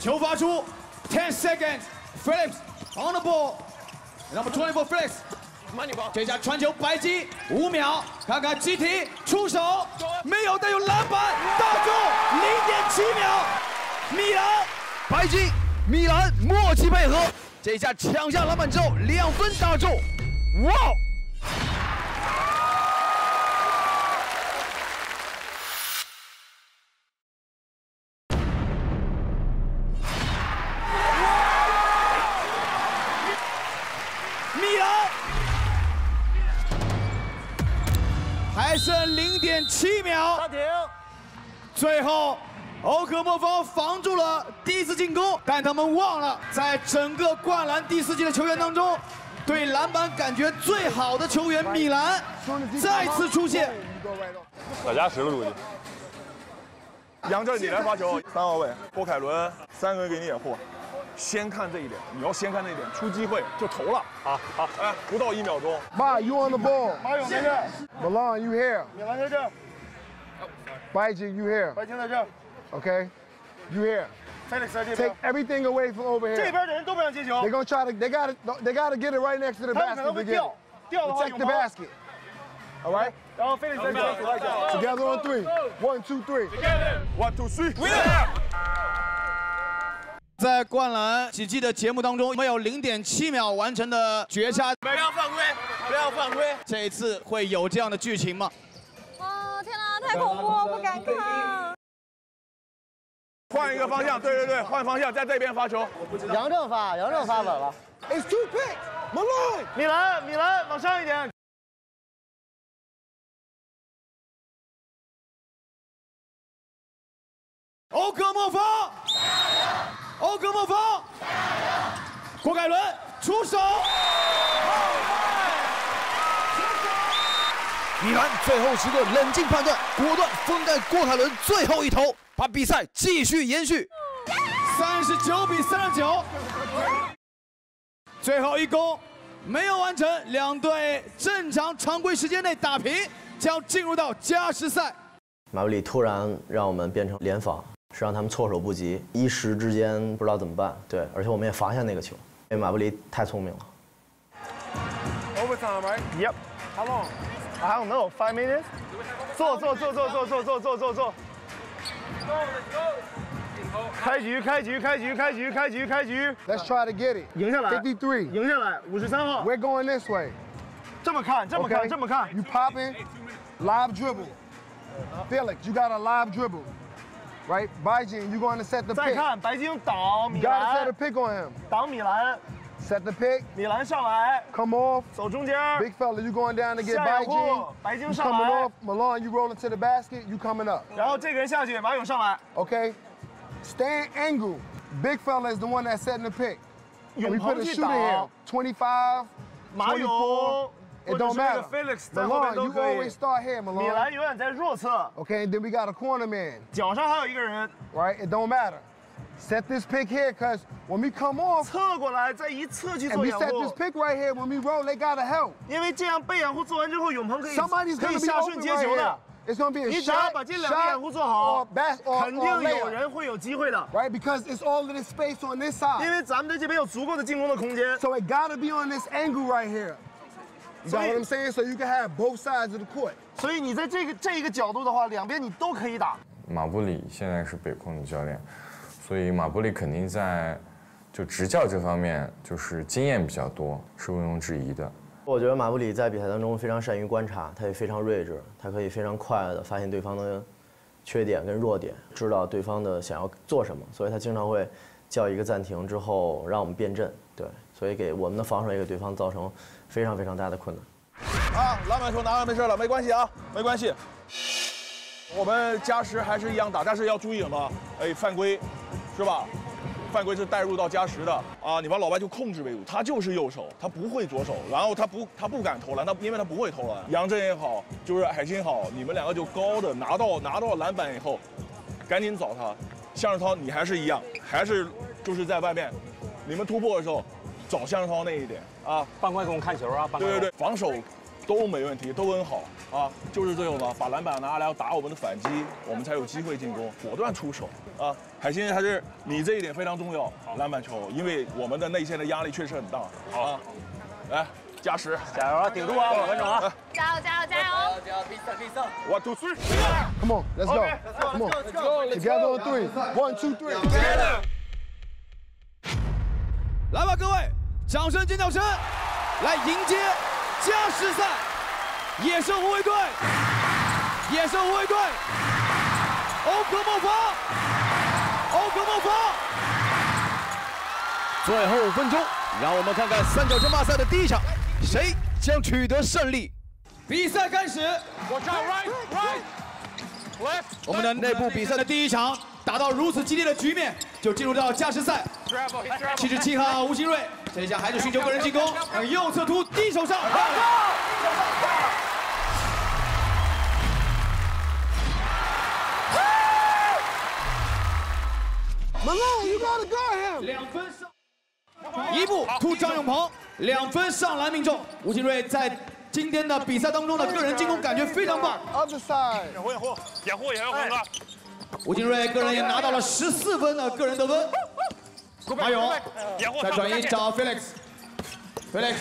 球发出，ten seconds。Phillips on the ball。Number twenty four Phillips。这下传球，白金五秒，看看集体出手，没有，但有篮板，打中，零点七秒，米兰，白金，米兰默契配合，这下抢下篮板之后，两分打中，哇！最后，欧克莫方防住了第一次进攻，但他们忘了，在整个灌篮第四季的球员当中，对篮板感觉最好的球员米兰再次出现。打加时了，估计。杨振，你来发球，三号位，郭凯伦，三个人给你掩护。先看这一点，你要先看这一点，出机会就投了。啊好，哎，不到一秒钟。Ma, you on the ball. 马勇在这儿，Milan, you here. 米兰在这 you here. 白金在这儿 Okay? You here.，Felix 在这 Take。everything away from over here. 这边的人都不让接球 They're，gonna try to. They gotta. They got to get it right next to the 他们可能 basket 会 to get 掉 it.，掉的话 Protect 有 the。basket. All right. 然后 Felix 在这儿，Together on three. One, two, three. One two three。在灌篮几季的节目当中，没有零点七秒完成的绝杀，不要犯规，不要犯规。这一次会有这样的剧情吗？太恐怖了，不敢看。换一个方向，对对对，换方向，在这边发球。杨正发，杨正发稳了。It's two picks. Malone. 米兰，米兰，往上一点。欧格莫方，欧格莫方，郭凯伦出手，米兰最后时刻冷静判断，果断封盖郭凯伦最后一投，把比赛继续延续。三十九比三十九，最后一攻没有完成，两队正常常规时间内打平，将进入到加时赛。马布里突然让我们变成联防，是让他们措手不及，一时之间不知道怎么办。对，而且我们也罚下那个球，因为马布里太聪明了。Overtime, right? Yep. How long? I don't know. Five minutes. 坐坐坐坐坐坐坐坐坐坐。开局，开局，开局，开局，开局，开局， Let's try to get it. 赢下来， 53. 赢下来，五十三号。 We're going this way. 这么看，这么看， Okay? 这么看。 You popping, live dribble. Felix, you got a live dribble. Right? Baiji, you going to set the 再 pick. 看，白金挡米 You got to set 兰 a，pick on him. 挡米兰， Set the pick. 米兰上来， Come off. 走中间。 Big fella, you going down to get 下掩护 Baiji. 白金 You 上 coming 来 off. Malone, you rolling to the basket. You coming up. 然后这个人下去，马勇上来， Okay? Stay in angle. Big fella is the one that's setting the pick. And 永 we put 鹏 a 去 shooter here. 挡， 25, 马 24. 勇 It 或者 don't 是那个 matter. Felix 在后面 Malone, 都 you 可以 always。start here, 米 Malone. 兰永远在弱侧， Okay, then we got a corner man, 脚上还有一个人 right? It don't matter. Set this pick here, cause when we come off 侧过来，再一侧去 and 做 we 掩 set this，pick right here, when we roll, they gotta help. 因为这样被掩护做完之后，永鹏可以 Somebody's 可以下顺接球的。It's gonna be a 你只要 shot, 把这两个掩护做好肯定有人会有机会的。right? Because it's all of this space on this side. 因为咱们在这边有足够的进攻的空间，So it gotta be on this angle right here. You got what I'm saying? So you can have both sides of the court. 所以你在这个这一个角度的话，两边你都可以打。马布里现在是北控的教练，所以马布里肯定在就执教这方面就是经验比较多，是毋庸置疑的。我觉得马布里在比赛当中非常善于观察，他也非常睿智，他可以非常快的发现对方的缺点跟弱点，知道对方的想要做什么，所以他经常会叫一个暂停之后让我们变阵，对，所以给我们的防守也给对方造成非常非常大的困难。啊，篮板球拿完没事了，没关系啊，没关系。我们加时还是一样打，但是要注意什么？哎，犯规，是吧？犯规是带入到加时的啊！你把老外就控制为主，他就是右手，他不会左手，然后他不他不敢投篮，他因为他不会投篮。杨震也好，就是海清也好，你们两个就高的拿到拿到篮板以后，赶紧找他。向日涛，你还是一样，还是就是在外面，你们突破的时候找向日涛那一点啊。半快攻看球啊，对对对，防守都没问题，都很好啊。就是最后呢，把篮板拿来打我们的反击，我们才有机会进攻，果断出手啊。海星还是你这一点非常重要，篮板球，因为我们的内线的压力确实很大。好啊，来加时，加油啊，顶住啊，五分钟啊！加油加油加油！One two three，Come on, let's go. Come on. Together on three. One, two, three. 来吧，各位，掌声尖叫声，来迎接加时赛，野兽护卫队，野兽护卫队，欧格莫方，欧格莫方。最后五分钟，让我们看看三角争霸赛的第一场，谁将取得胜利？比赛开始，我们的内部比赛的第一场打到如此激烈的局面，就进入到加时赛。七十七号吴新瑞，这一下还是寻求个人进攻，让右侧突低手上。Malone, you gotta guard him. 两分上，一步突张永鹏，两分上篮命中。吴新瑞在今天的比赛当中的个人进攻感觉非常棒。Other side. 掩护掩护掩护也要红哥。吴金瑞个人也拿到了十四分的个人得分。马勇再转移找 Felix，Felix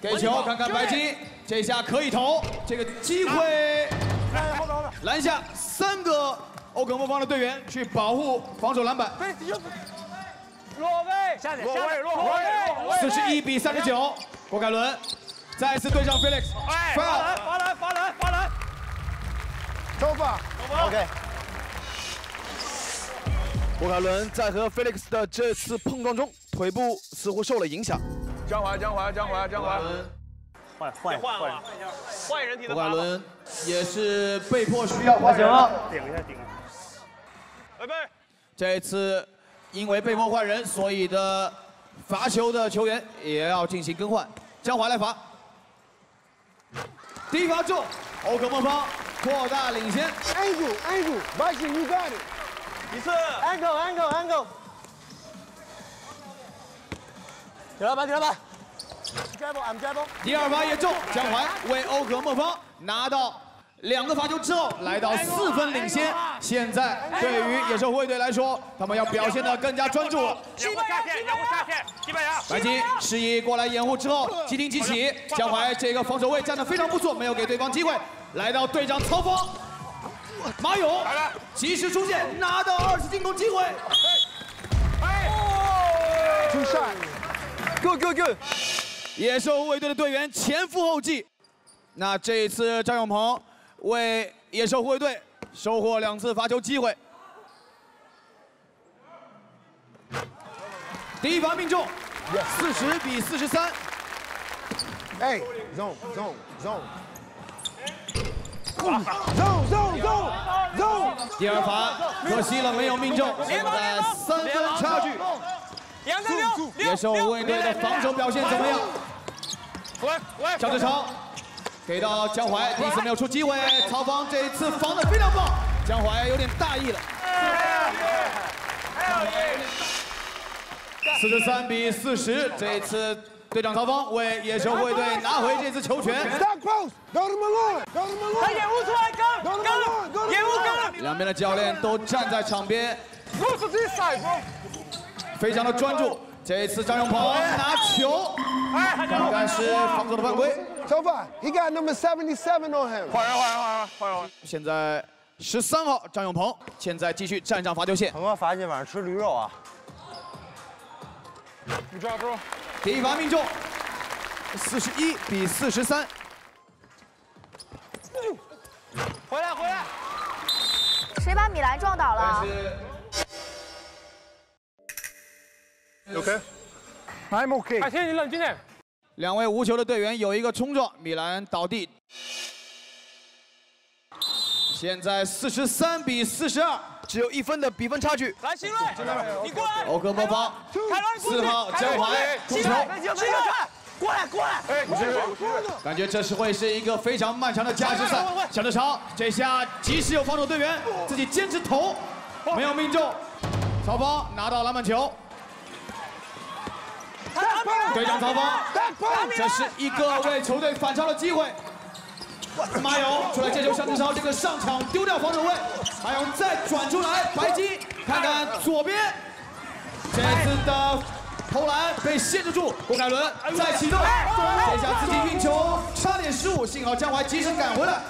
给球看看白金，这下可以投，这个机会篮下三个欧格莫方的队员去保护防守篮板。落位，下点，下点，落位，四十一比三十九，郭凯伦再次对上 Felix，罚 foul 篮，罚篮，罚篮，罚篮。Tofa. OK，郭凯伦在和 Felix 的这次碰撞中，腿部似乎受了影响。江淮江淮江淮江淮，换换换换，换人体郭凯伦也是被迫需要换人了。顶一下，顶。预备。这次因为被迫换人，所以的罚球的球员也要进行更换。江淮来罚，第一罚中，欧格莫方扩大领先。Angle, angle. Bison, you got it. 一次，angle，angle，angle。铁老板，铁老板。Dribble，I'm dribble。第二罚也中，江淮为欧格莫方拿到两个罚球之后，来到四分领先。现在对于野兽护卫队来说，他们要表现得更加专注了。掩护下线，掩护下线，西班牙。白金示意过来掩护之后，急停起起，江淮这个防守位站得非常不错，没有给对方机会。来到队长曹峰，马勇及时出现，拿到二次进攻机会。Two shot. Good, good, good。野兽护卫队的队员前赴后继。那这一次张永鹏为野兽护卫队收获两次罚球机会。第一罚命中，四十比四十三。Hey, zone, zone, zone. Zone, zone, zone, zone. 第二罚可惜了，没有命中。现在三分差距。野兽护卫队的防守表现怎么样？喂喂张志超给到江淮，第一次没有出机会。曹芳这一次防的非常棒，江淮有点大意了。四十三比四十，这一次队长曹芳为野兽护卫队拿回这次球权。他.掩护出来，跟 Go to Malone. Go to 跟，掩护.跟。两边的教练都站在场边.非常的专注。这一次张永鹏拿球，刚刚是防守的犯规。Tofa, he got number seventy seven on him. 换人换人换人换人。现在十三号张永鹏现在继续站上罚球线，鹏哥罚今晚上吃驴肉啊！你抓住。第一罚命中，四十一比四十三。回来，回来。谁把米兰撞倒了？OK。I'm okay. 海天，你冷静点。两位无球的队员有一个冲撞，米兰倒地。现在四十三比四十二，只有一分的比分差距。来，新锐，你过来。欧格莫方四号江淮中球，新锐，过来，过来。哎，你这个。感觉这是会是一个非常漫长的加时赛。小德超这下即使有防守队员，自己坚持投，没有命中。曹芳拿到篮板球，队长曹芳，这是一个为球队反超的机会。马勇出来接球，向志超这个上场丢掉防守位，马勇再转出来，白金看看左边，这次的投篮被限制住，郭凯伦再启动，这下自己运球差点失误，幸好江淮及时赶回来，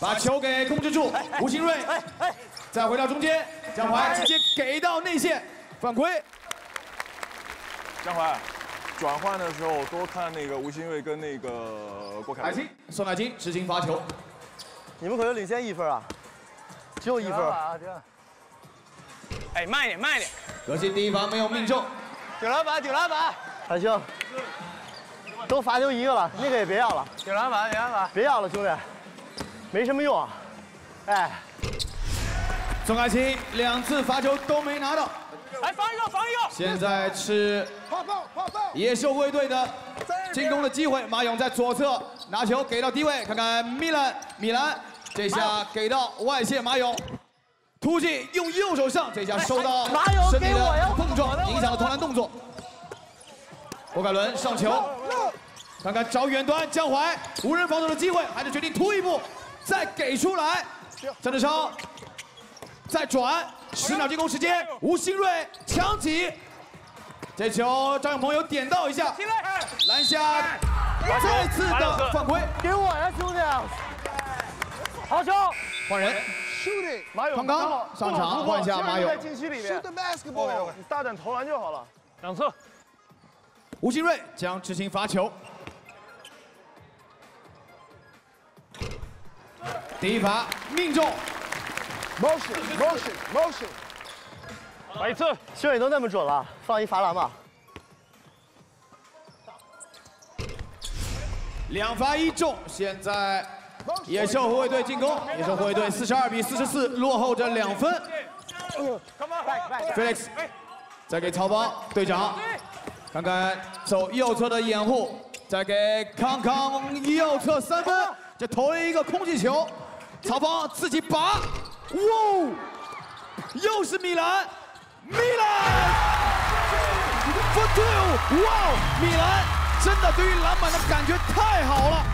把球给控制住，吴新瑞再回到中间，江淮直接给到内线，犯规。江淮，转换的时候多看那个吴新瑞跟那个郭凯海伦。清宋海清执行罚球，你们可是领先一分啊，只有一分。哎，慢一点，慢一点，可惜第一罚没有命中。顶篮板，顶篮板，还行，都罚球一个了，那个也别要了，顶篮板，顶篮板。别要了，兄弟，没什么用啊。哎，宋海清两次罚球都没拿到，来防一个，防一个。现在是野兽卫队的进攻的机会。马勇在左侧拿球给到低位，看看米兰，米兰这下给到外线，马勇突进用右手上，这下收到马勇身体的碰撞，影响了投篮动作。郭凯伦上球，看看找远端江淮无人防守的机会，还是决定突一步，再给出来。张志超再转，十秒进攻时间，吴新瑞抢起，这球张永鹏有点到一下，篮下再次的犯规，给我呀，兄弟！好球！换人.马康康上场换下马勇在，禁区里面 Shoot the basketball. 你大胆投篮就好了。两侧，吴新瑞将执行罚球。第一罚命中，Motion, motion, motion. 来一次，兄弟都那么准了，放一罚篮吧。两罚一中。现在野兽护卫队进攻，野兽护卫队四十二比四十四落后着两分。Felix 再给曹邦队长，看看走右侧的掩护，再给康康右侧三分，这投了一个空气球，曹邦自己拔，哇哦，又是米兰，米兰，for two，哇，米兰真的对于篮板的感觉太好了。